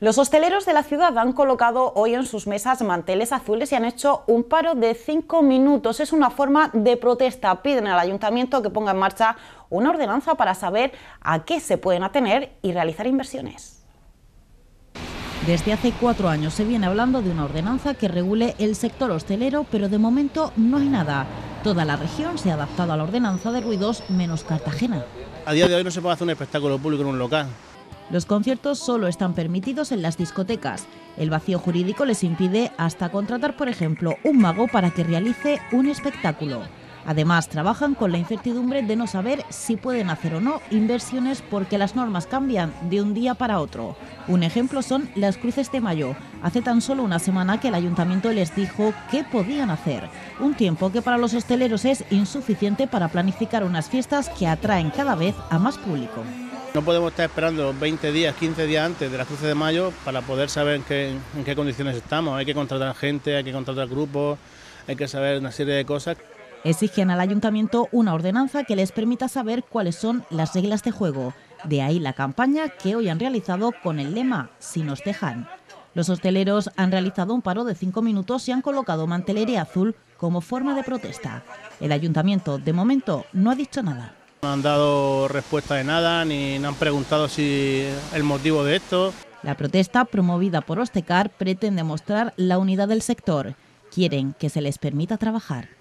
Los hosteleros de la ciudad han colocado hoy en sus mesas manteles azules y han hecho un paro de cinco minutos. Es una forma de protesta. Piden al ayuntamiento que ponga en marcha una ordenanza para saber a qué se pueden atener y realizar inversiones. Desde hace cuatro años se viene hablando de una ordenanza que regule el sector hostelero, pero de momento no hay nada. Toda la región se ha adaptado a la ordenanza de ruidos menos Cartagena. A día de hoy no se puede hacer un espectáculo público en un local. Los conciertos solo están permitidos en las discotecas. El vacío jurídico les impide hasta contratar, por ejemplo, un mago para que realice un espectáculo. Además, trabajan con la incertidumbre de no saber si pueden hacer o no inversiones porque las normas cambian de un día para otro. Un ejemplo son las cruces de mayo. Hace tan solo una semana que el ayuntamiento les dijo qué podían hacer. Un tiempo que para los hosteleros es insuficiente para planificar unas fiestas que atraen cada vez a más público. No podemos estar esperando 20 días, 15 días antes de las cruces de mayo para poder saber en qué, en qué condiciones estamos. Hay que contratar gente, hay que contratar grupos, hay que saber una serie de cosas. Exigen al ayuntamiento una ordenanza que les permita saber cuáles son las reglas de juego. De ahí la campaña que hoy han realizado con el lema Si nos dejan. Los hosteleros han realizado un paro de cinco minutos y han colocado mantelería azul como forma de protesta. El ayuntamiento, de momento, no ha dicho nada. No han dado respuesta de nada, ni no han preguntado si el motivo de esto. La protesta, promovida por Ostecar, pretende mostrar la unidad del sector. Quieren que se les permita trabajar.